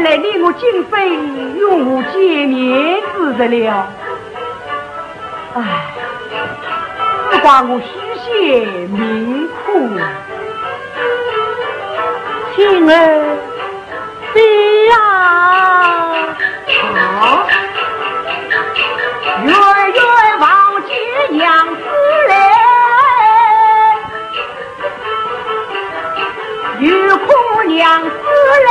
了，唉，不怪我许仙命苦，情儿谁呀？啊，远远望见娘子来，又恐娘子来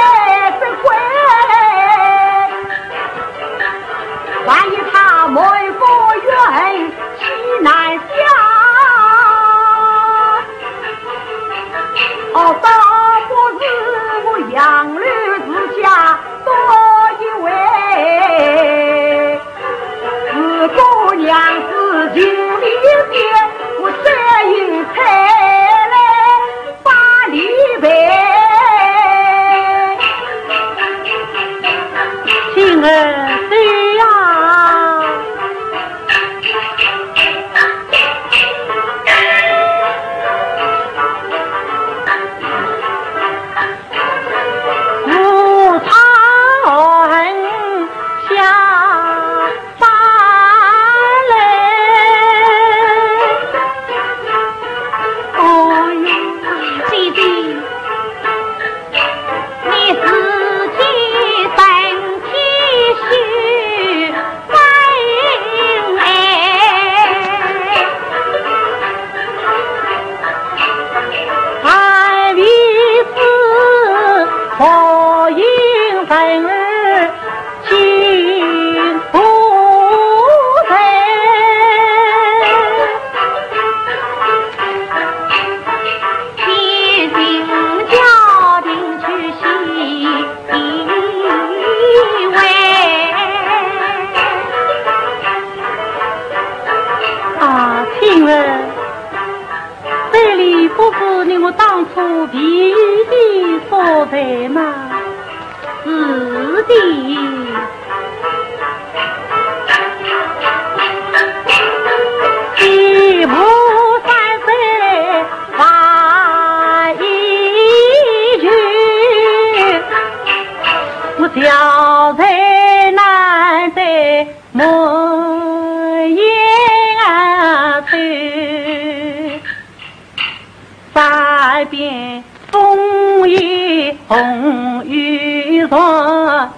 边枫叶红于船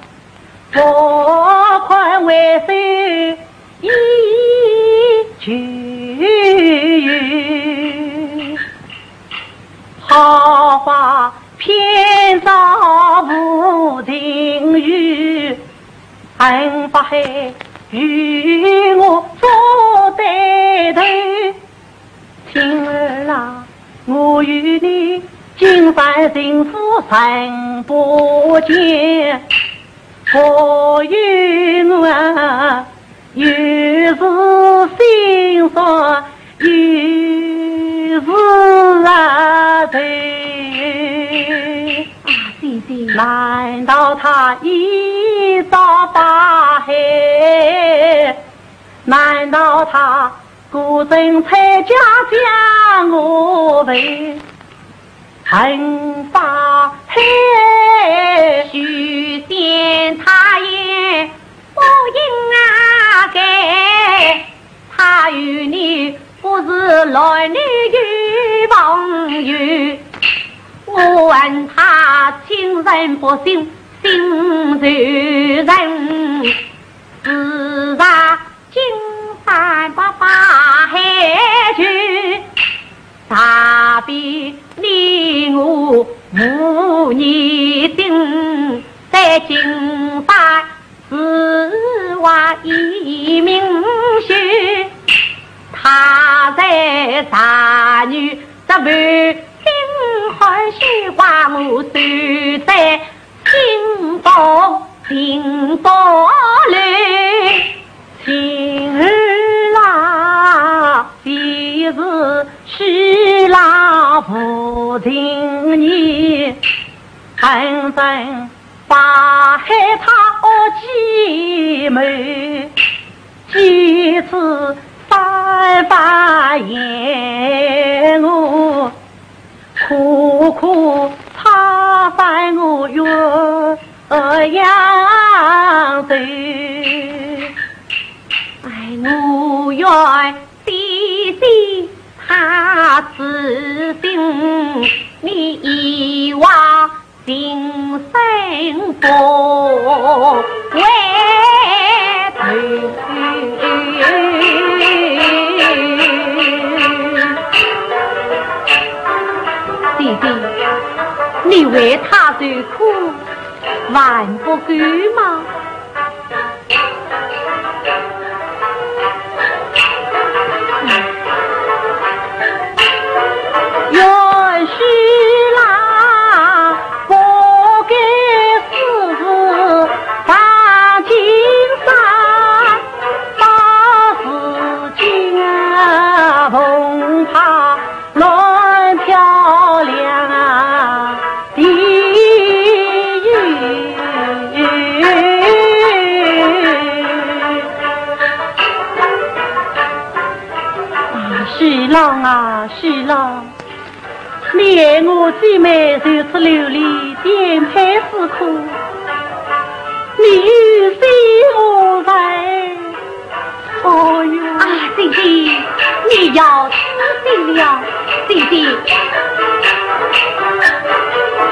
我快为首一曲云好花偏遭无情雨恨不黑与我作对头青儿郎我与你今番情夫成不见，我与我，又是心酸又是啊愁。难道他一朝把海？难道他无证拆家将我赔惩罚许仙他也不应啊该他与你不是男女有朋友我问他亲人不亲姓仇人自杀山把大海去，大比你我母女定在金山，是话一名婿，他在大女这边。欢喜花木守在心房心房里，不听你，狠狠把害他恶姐妹，几次三番言我。苦苦他翻我月阳头，哎，我愿弟弟他知心，你一往情深不回头。弟弟，你为他受苦，还不够吗？徐郎啊，徐郎，你爱我姐妹如此流离，颠沛思苦，你与谁无奈。哦哟，啊，弟弟，你要死心了，弟弟。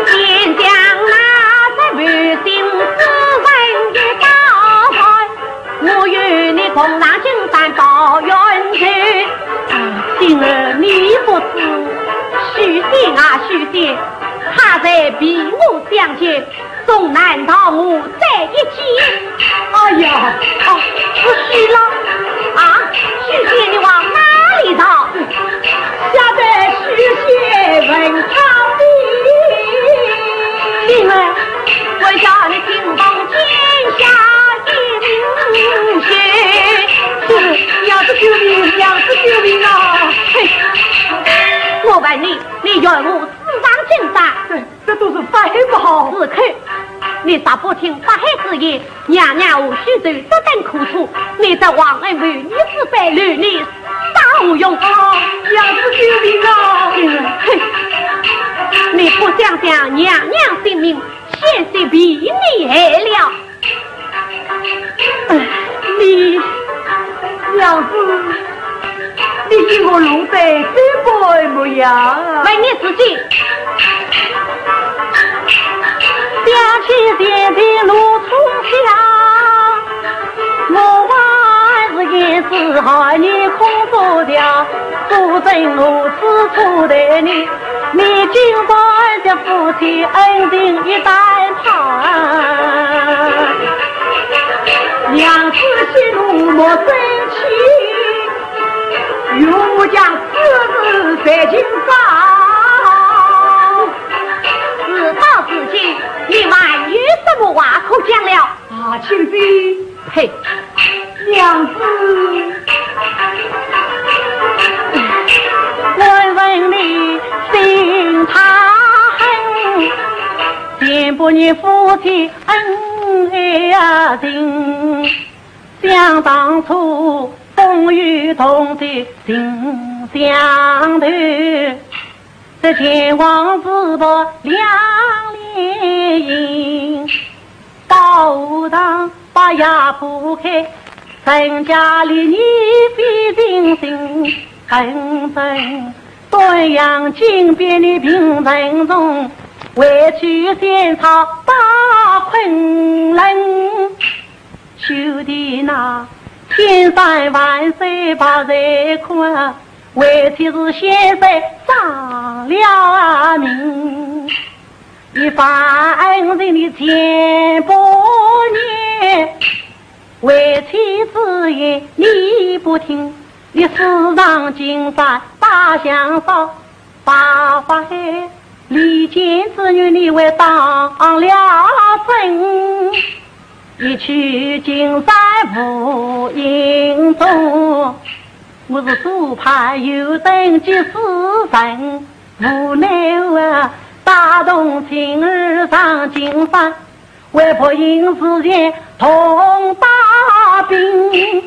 天将那在万心之人的高台，我与你同上金山到远去。今儿你不知，许仙啊许仙，他在比武相见，总难逃我这一劫。哎呀，哦，是许了啊！许仙，你往哪里逃？吓得许仙问他的，因为你咋不听发黑之言？娘娘无须受这等苦楚，你这忘恩负义之辈，女你啥无用？啊！要是救命啊！哼，你不想想娘娘性命，险些被你害了。哎，你。娘子，你给我弄得这么模样啊？问你自己，想起前天路途长，我还是一时害你空做掉，不正我此处待你，你今朝的夫妻恩情一旦断，娘子息怒莫生。愿我将此事在心上，你还有什么话可讲了？啊，亲妃，嘿，娘子，问问你心他狠，见不你夫妻恩爱情，想当初。风雨同济心相投，这秦王之不两连营，道堂把牙铺开，陈家里你非人心，恨恨端阳金边的平城中，为去仙草打昆仑，修的那千山万水把人困，为妻是先生丧了命，一番人的千百年，为妻之言你不听，你世上金山大香烧，八法海。离间之女，你为当了真，一去金山无影踪。我是左派右等即死人，无奈啊，打动情儿上金山，为婆因事前同打兵，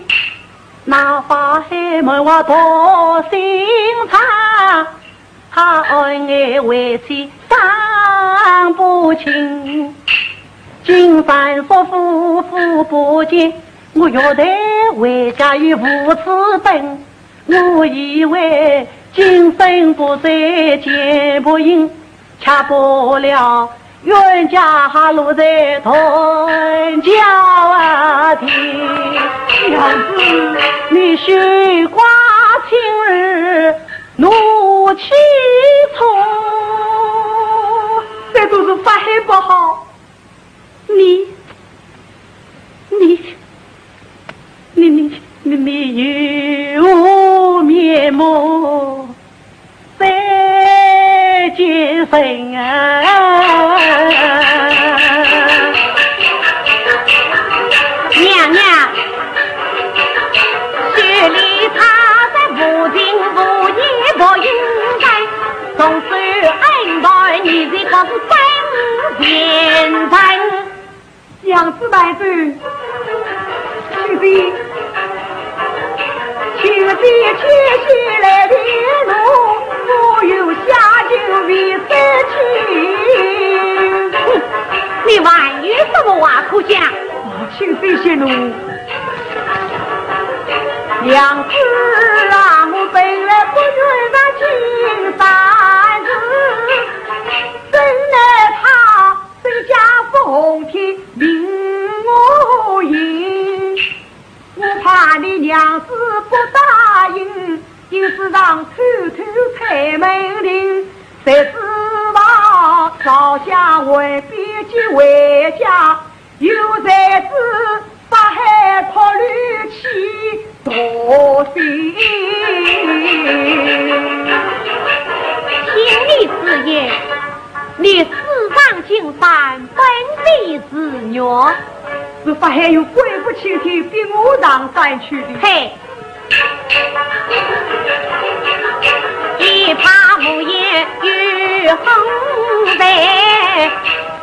那法海问我多心肠。他恩爱为妻伤不清，金山说夫妇不见，我约得回家与父子等。我以为今生不再见不应，恰不了冤家路在同家庭。娘子，你须挂情儿。怒气冲，这都是法海不好。你，你，你你你你回家，又在此。八海考虑起多心，听你之言，你死上金山本地之女，是法海有鬼不青天逼我上山去的。嘿，一怕无言与横在，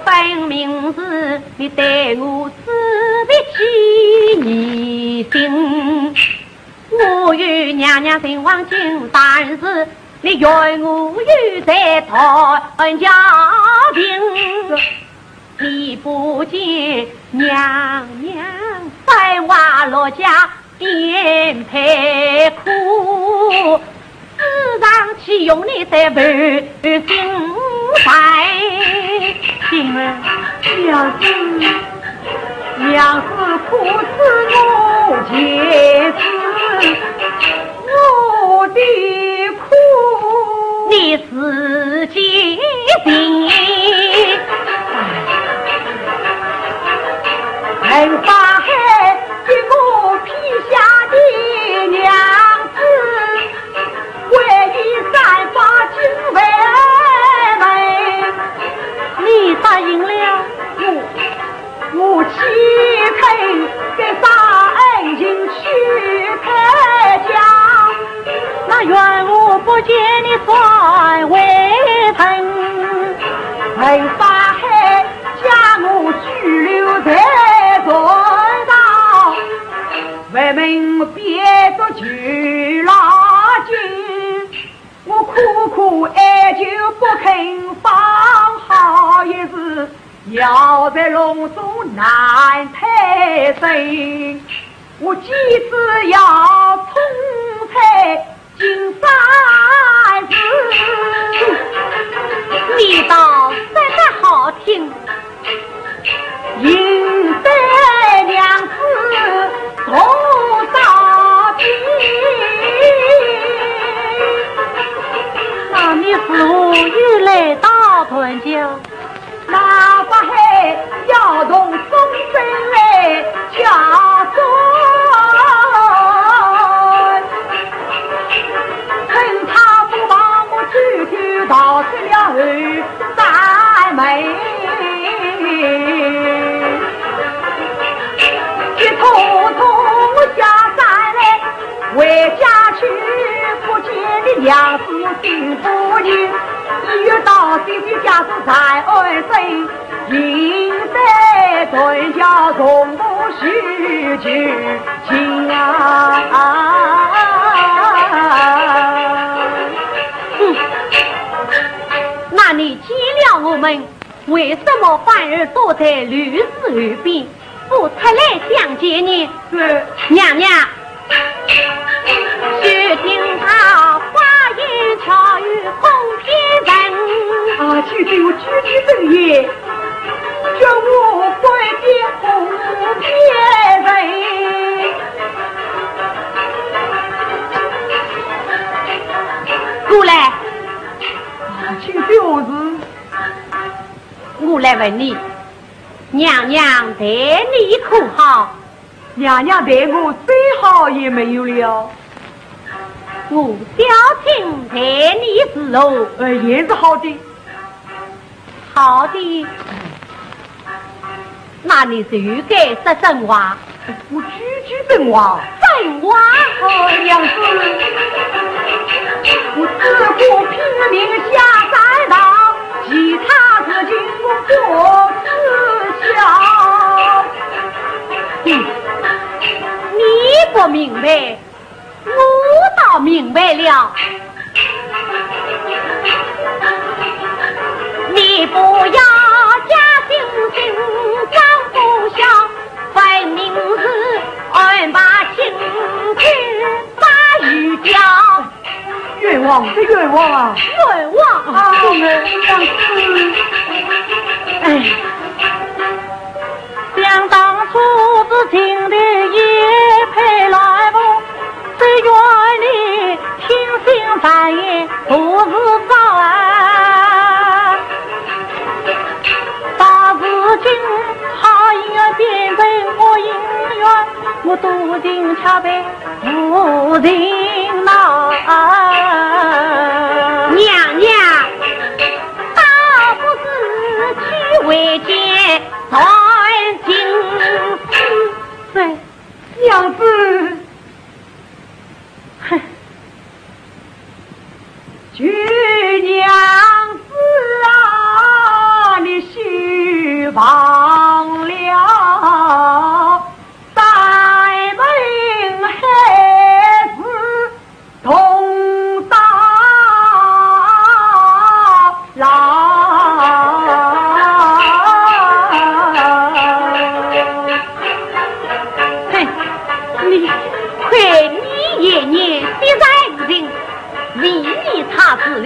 分明是你对我。起疑心，我与娘娘前往金但是，你愿我与在谈家庭。你不见娘娘在瓦落家颠沛苦，自上岂用你在半心怀？娘子。娘子苦思我姐子，我的苦你自己定。恨法海给我劈下的娘见你娘子心不宁。一月到岁的家是在安生，迎在屯家从不许求情啊！哼，那你见了我们，为什么反而躲在绿树后边，不出来相见呢？是娘娘，巧语哄骗人。啊，其实我句句真言，叫我怪别哄骗人。过来，啊，请表示我来问你，娘娘待你可好？娘娘待我最好也没有了，我小青待你是如呃，也是好的。好的。那你就该说真话，我句句真话。真话。哦，娘子，我自古拼命下山道，其他事情我不知晓。嗯，你不明白，我倒明白了。你不要假惺惺装不孝，分明是俺把亲去把鱼交。冤枉的冤枉啊！冤枉啊，啊！娘子，哎，想当初只听的一配来不，只愿你听信谗言，不是早啊。大事情好因而变成恶因缘，我多情恰被无情恼。娘娘，倒不是去为见传经师，对，娘子，哼，君娘子啊，你须防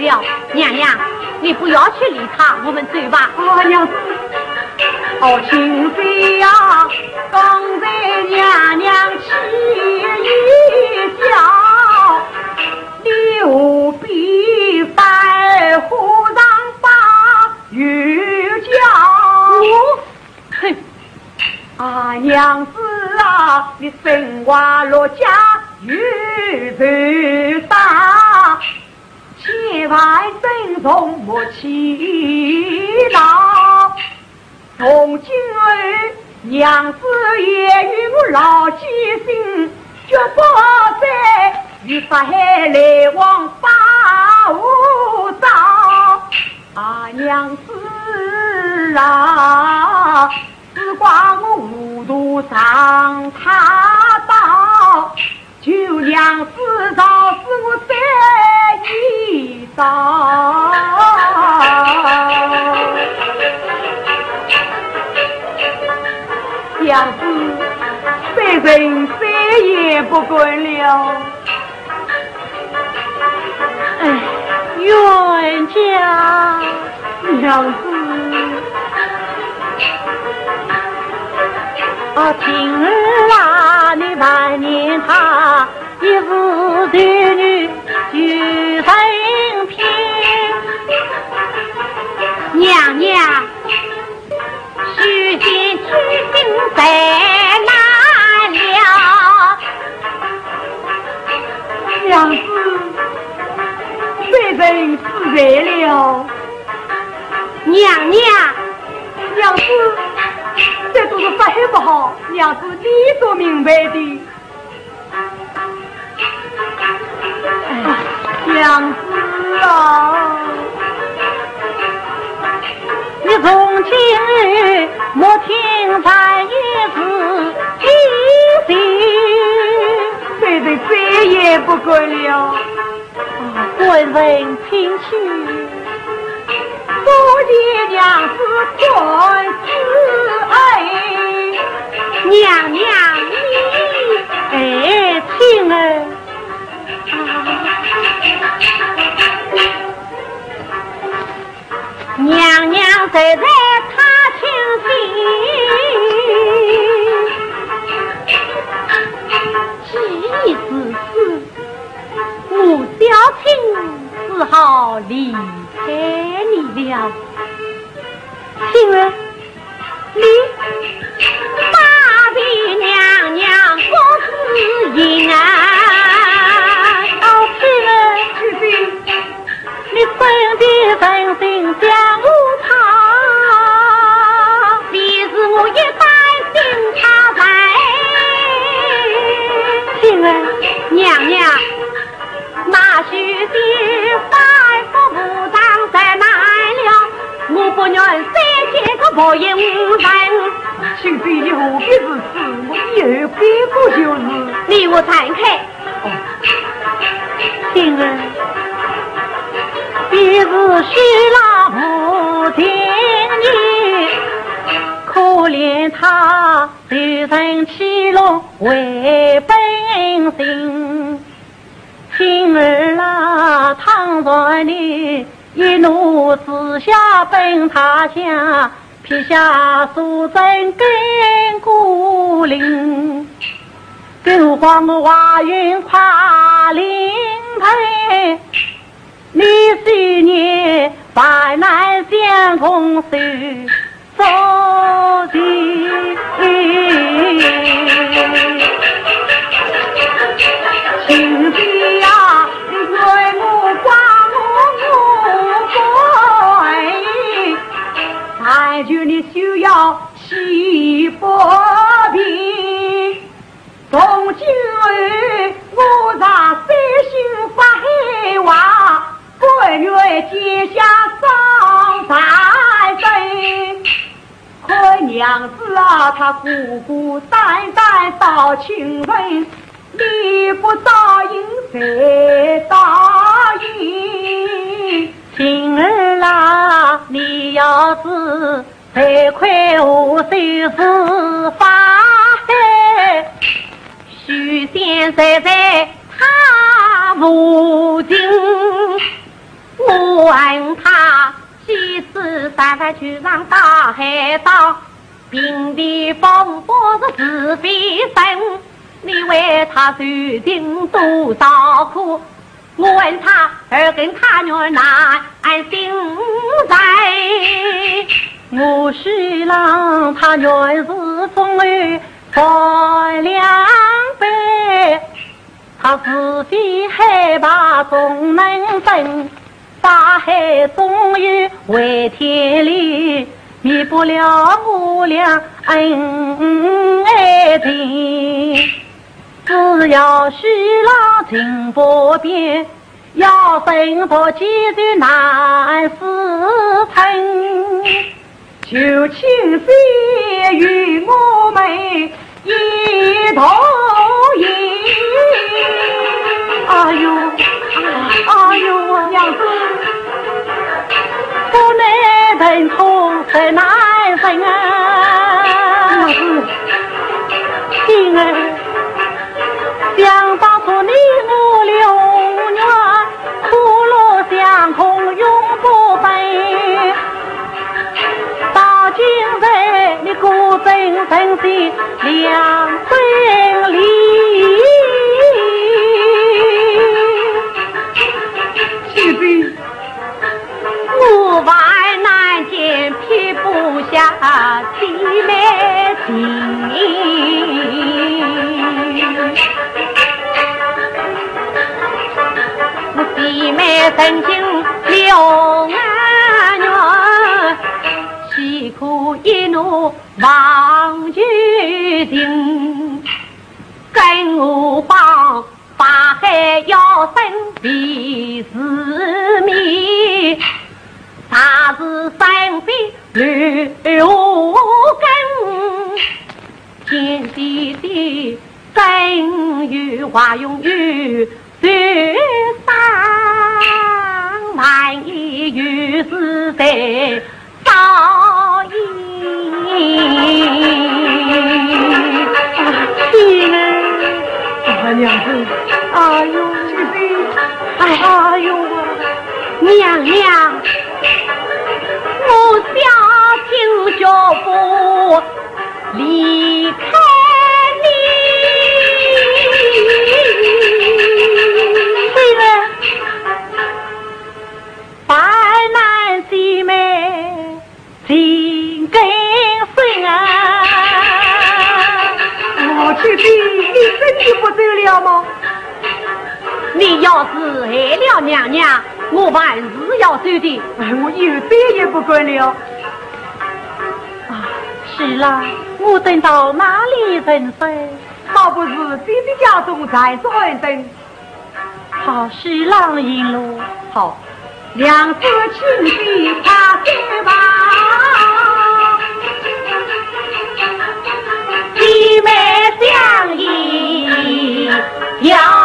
了。娘娘，你不要去理他，我们走吧。啊，娘子，哦，亲妃呀，刚才娘娘气一笑，你务必在湖上把玉交。哼，啊，娘子啊，你生娃落家玉头大，千万珍重莫祈祷。从今儿，娘子也与我老记心，绝不再与法海来往八无道。啊，娘子啊，只怪我糊涂上他当，求娘子饶使我再一遭。娘子，三人三夜不管了。哎，冤家，娘子，啊，晴儿啊，你万年他一是男女娘娘，许仙娶亲在哪了？娘子，别人死在了。娘娘，娘子，这都是不好不好，娘子你所明白的。娘子啊，你从今日莫听咱一字提醒，别人再也不管了。官人请去。我的娘子快慈爱，娘娘你哎，亲儿，娘娘实在太清心，既是死，我小亲只好离。开你了，晴儿，你大比娘娘不是银啊！哦，晴儿，你真的真心想三千个报应无人。请别你何必如此？我以后改过就是。你我闪开！亲儿，别是虚老不听你，可怜他受人欺辱为本心。亲儿啦，倘若你。一怒之下奔他乡，撇下素贞跟孤零，更慌华云跨灵台，你昔年万难相共守守的，亲爹呀，娘子啊，他孤孤单单到亲人，你不答应谁答应？心儿啦，你要是再亏我手是发海，许仙在在他无情，我问他几次三番去上大海岛，平地风波是是非生，你为他受尽多少苦？我问他儿跟他女儿哪心在？我是让他女儿是忠儿在两辈，他是非害怕总能分，大海终有为天理，免不了我俩恩爱情。只要徐郎情不变，要生活几段难思成。求亲爹与我们一同饮。哎呦，哎呦，娘子，不能等痛在难分啊？今儿想当初你我留缘，苦路相逢永不分。到今日你孤枕枕心两分。不下姐妹情。弟妹曾经留俺女，岂可一怒忘旧情？更何况大海要生离是灭，啥是生非留我根？天地的真有话用语。山万一有事在少爷，爹们，大娘子，哎呦，哎呦啊，娘娘，我想脚步离开。姐姐，你真的不走了吗？你要是害了娘娘，我万事要走的。哎，我以后再也不管了。是啦，我等到哪里人生？莫不是弟弟家中再做一等？好是郎引路，好，两次亲戚他是吧？姐妹相依，要。